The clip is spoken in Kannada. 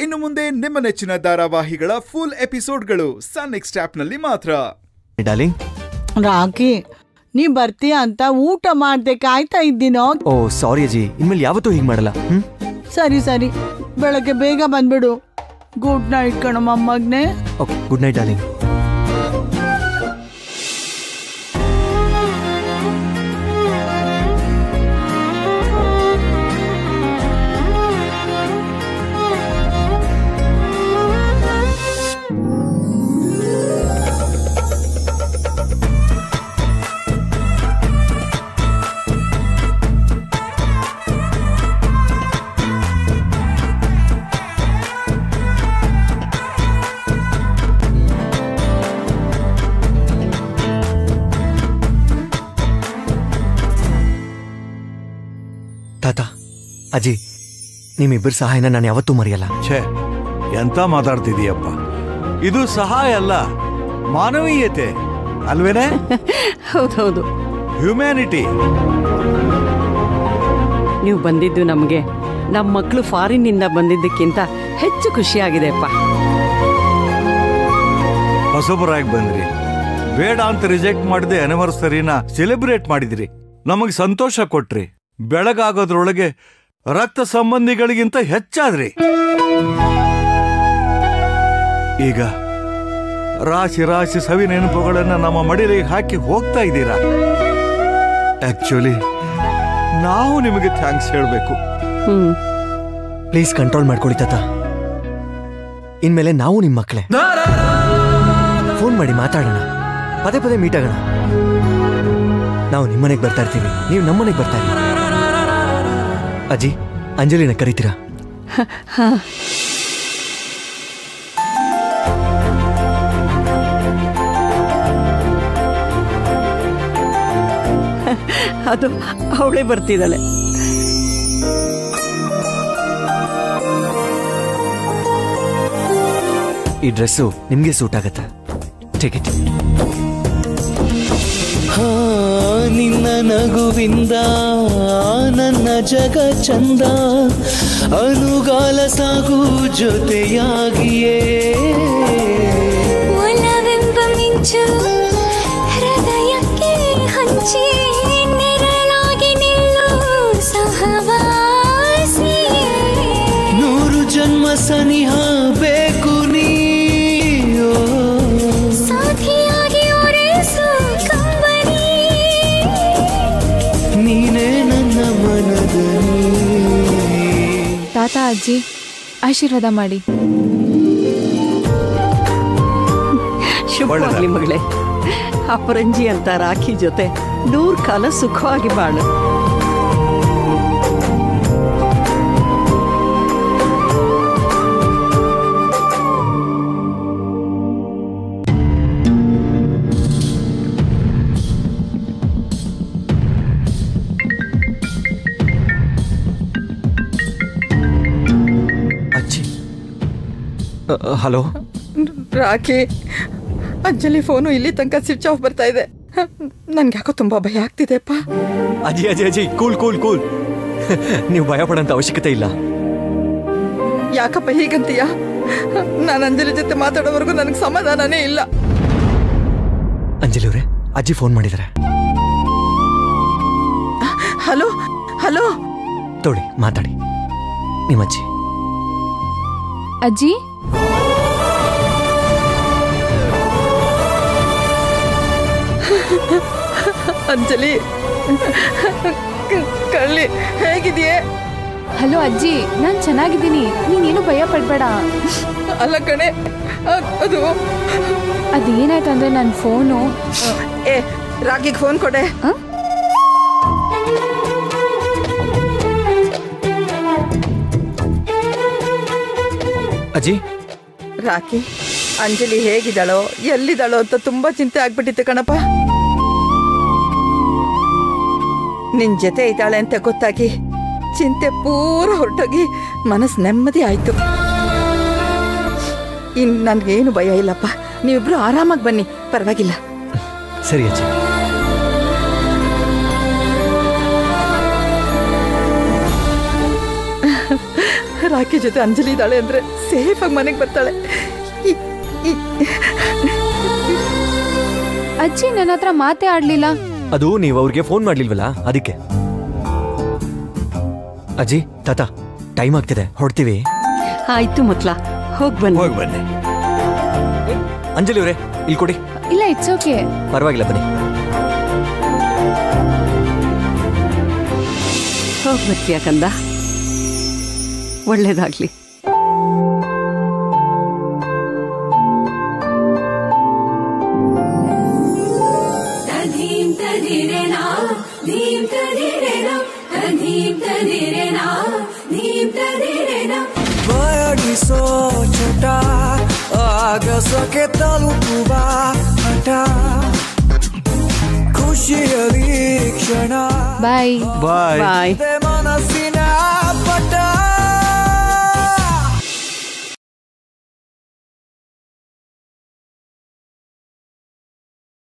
ಇನ್ನು ಮುಂದೆ ನಿಮ್ಮ ನೆಚ್ಚಿನ ಧಾರಾವಾಹಿಗಳ ಫುಲ್ ಎಪಿಸೋಡ್ಗಳು ಸನ್ ನೆಕ್ಸ್ಟ್ ಆಪ್ನಲ್ಲಿ ಮಾತ್ರ ಡಾರ್ಲಿಂಗ್ ರಾಕಿ ನೀ ಬರ್ತೀಯ ಅಂತ ಊಟ ಮಾಡ್ದೆ ಕಾಯ್ತಾ ಇದ್ದೀನೋ? ಓ ಸಾರಿ ಅಜ್ಜಿ. ಇನ್ಮೇಲೆ ಯಾವತ್ತೂ ಹೀಗೆ ಮಾಡಲ್ಲ. ಸರಿ ಸರಿ. ಬೆಳಗ್ಗೆ ಬೇಗ ಬಂದ್ಬಿಡು. ಗುಡ್ ನೈಟ್ ಕಣಮ್ಮ ಮೊಮ್ಮಗ್ನೆ ಓಕೆ ಗುಡ್ ನೈಟ್ ಡಾರ್ಲಿಂಗ್ ಅಜ್ಜಿ ನಿಮ್ಮಿಬ್ಬರ ಸಹಾಯನ ನಾನು ಯಾವತ್ತೂ ಮರೆಯಲ್ಲ. ಛೇ ಎಂತ ಮಾತಾಡ್ತಿದೀಯಪ್ಪ. ಇದು ಸಹಾಯ ಅಲ್ಲ ಮಾನವೀಯತೆ ಅಲ್ವೇನೆ? ಹೌದೌದು. ಹ್ಯುಮ್ಯಾನಿಟಿ ನೀವು ಬಂದಿದ್ದು ನಮಗೆ ನಮ್ಮ ಮಕ್ಕಳು ಫಾರಿನ್ನಿಂದ ಬಂದಿದ್ದಕ್ಕಿಂತ ಹೆಚ್ಚು ಖುಷಿಯಾಗಿದೆಪ್ಪ ಹೊಸಬರಾಗಿ ಬಂದ್ರಿ. ಬೇಡ ಅಂತ ರಿಜೆಕ್ಟ್ ಮಾಡಿದೆ ಅನಿವರ್ಸರಿನ ಸೆಲೆಬ್ರೇಟ್ ಮಾಡಿದ್ರಿ. ನಮಗೆ ಸಂತೋಷ ಕೊಟ್ರಿ. ಬೆಳಗಾಗೋದ್ರೊಳಗೆ ರಕ್ತ ಸಂಬಂಧಿಗಳಿಗಿಂತ ಹೆಚ್ಚಾದ್ರಿ. ಈಗ ರಾಶಿ ರಾಶಿ ಸವಿ ನೆನಪುಗಳನ್ನ ನಮ್ಮ ಮಡಿಲಿಗೆ ಹಾಕಿ ಹೋಗ್ತಾ ಇದ್ದೀರಾ? ಆಕ್ಚುಲಿ ನಾವು ನಿಮಗೆ ಥ್ಯಾಂಕ್ಸ್ ಹೇಳಬೇಕು. ಪ್ಲೀಸ್ ಕಂಟ್ರೋಲ್ ಮಾಡ್ಕೊಳ್ಳಿ ತಾತ. ಇನ್ಮೇಲೆ ನಾವು ನಿಮ್ಮ ಮಕ್ಕಳೇ ಫೋನ್ ಮಾಡಿ ಮಾತಾಡೋಣ. ಪದೇ ಪದೇ ಮೀಟ್ ಆಗೋಣ. ನಾವು ನಿಮ್ಮನೆಗೆ ಬರ್ತಾ ಇರ್ತೀವಿ. ನೀವು ನಮ್ಮನೆಗೆ ಬರ್ತಾ ಇರಿ. ಅಜ್ಜಿ ಅಂಜಲಿನ ಕರಿತೀರಾ? ಅದು ಅವಳೇ ಬರ್ತಿದ್ದಾಳೆ. ಈ ಡ್ರೆಸ್ಸು ನಿಮಗೆ ಸೂಟ್ ಆಗತ್ತೆ? ಟಿಕೆಟ್ ನಿನ್ನ ನಗುವಿಂದ ನನ್ನ ಜಗ ಚಂದ ಅನುಗಾಲ ಸಾಗು ಜೊತೆಯಾಗಿಯೇ. ಹೃದಯಕ್ಕೆ ಹಂಚಿ ನೆರಳಾಗಿ ನಿಲ್ಲು ಸಹವಾಸಿ ನೂರು ಜನ್ಮ ಸನಿಹ ತಾತ ಅಜ್ಜಿ ಆಶೀರ್ವಾದ ಮಾಡಿ. ಶುಭವಾಗಲಿ ಮಗಳೇ. ಅಪರಂಜಿ ಅಂತ ರಾಖಿ ಜೊತೆ ನೂರ್ ಕಾಲ ಸುಖವಾಗಿ ಬಾಳು. ಹಲೋ? ರಾಖಿ ಅಂಜಲಿ ಫೋನು ಇಲ್ಲಿ ತನಕ ಸ್ವಿಚ್ ಆಫ್ ಬರ್ತಾ ಇದೆ. ನನ್ಗೆ ಯಾಕೋ ತುಂಬಾ ಭಯ ಆಗ್ತಿದೆಪ್ಪ. ಅಜ್ಜಿ ಅಜ್ಜಿ ಅಜ್ಜಿ ಕೂಲ್ ಕೂಲ್ ಕೂಲ್. ನೀವು ಭಯ ಪಡೋಂತ ಅವಶ್ಯಕತೆ ಇಲ್ಲ. ಯಾಕಪ್ಪ ಹೀಗಂತೀಯ? ನಾನು ಅಂಜಲಿ ಜೊತೆ ಮಾತಾಡೋವರೆಗೂ ನನಗೆ ಸಮಾಧಾನನೇ ಇಲ್ಲ. ಅಂಜಲಿ ಅವರೇ ಅಜ್ಜಿ ಫೋನ್ ಮಾಡಿದ್ದಾರೆ ಹಲೋ ಹಲೋ. ತೋಳಿ ಮಾತಾಡಿ. ನಿಮ್ಮಜ್ಜಿ. ಅಜ್ಜಿ? ಅಂಜಲಿ ಕಳ್ಳಿ ಹೇಗಿದೆಯೇ ಹಲೋ ಅಜ್ಜಿ ನಾನ್ ಚೆನ್ನಾಗಿದ್ದೀನಿ. ನೀನೇನು ಭಯ ಪಡ್ಬೇಡ. ಅಲ್ಲ ಕಣೆ ಅದು ಅದೇನಾಯ್ತು ಅಂದ್ರೆ ನನ್ನ ಫೋನು? ಏ ರಾಗಿಗೆ ಫೋನ್ ಕೊಡೆ. ಅಜ್ಜಿ? ರಾಕಿ ಅಂಜಲಿ ಹೇಗಿದ್ದಾಳೋ ಎಲ್ಲಿದ್ದಾಳೋ ಅಂತ ತುಂಬಾ ಚಿಂತೆ ಆಗ್ಬಿಟ್ಟಿತ್ತು ಕಣಪ್ಪ. ನಿನ್ ಜೊತೆ ಇದ್ದಾಳೆ ಅಂತ ಗೊತ್ತಾಗಿ ಚಿಂತೆ ಪೂರ ಹೊರಟೋಗಿ ಮನಸ್ಸು ನೆಮ್ಮದಿ ಆಯ್ತು. ಇನ್ ನನ್ಗೇನು ಭಯ ಇಲ್ಲಪ್ಪ. ನೀವಿಬ್ರು ಆರಾಮಾಗಿ ಬನ್ನಿ. ಪರವಾಗಿಲ್ಲ. ಸರಿ ಅಜ್ಜಿ. ರಾಕಿ ಜೊತೆ ಅಂಜಲಿ ಇದ್ದಾಳೆ ಅಂದ್ರೆ ಸೇಫ್ ಆಗಿ ಮನೆಗೆ ಬರ್ತಾಳೆ. ಅಜ್ಜಿ ನನ್ನ ಹತ್ರ ಮಾತೇ ಆಡ್ಲಿಲ್ಲ. ಅದು ನೀವು ಅವ್ರಿಗೆ ಫೋನ್ ಮಾಡ್ಲಿಲ್ವಲ್ಲ? ಅದಕ್ಕೆ. ಅಜ್ಜಿ ತಾತ ಟೈಮ್ ಆಗ್ತಿದೆ. ಹೊಡ್ತೀವಿ ಆಯ್ತು ಮಕ್ಳ ಹೋಗ್ ಬನ್ನಿ. ಹೋಗಿ ಬನ್ನಿ. ಅಂಜಲಿ ಅವರೇ ಇಲ್ಲಿ ಕೊಡಿ. ಇಲ್ಲ ಇಟ್ಸ್ ಓಕೆ ಪರವಾಗಿಲ್ಲ ಬನ್ನಿ. ಹೋಗ್ ಬರ್ತೀಯ ಕಂದ? ಒಳ್ಳೇದಾಗ್ಲಿ. ಬಯಡಿಸೋ ಚಟ ಆಗಸಕ್ಕೆ ತಲುಪುವ ಹಠ ಖುಷಿಯಲಿ ಕ್ಷಣ ಬಾಯ್ ಬಾಯ್ ಬಾಯ್ ಇದೆ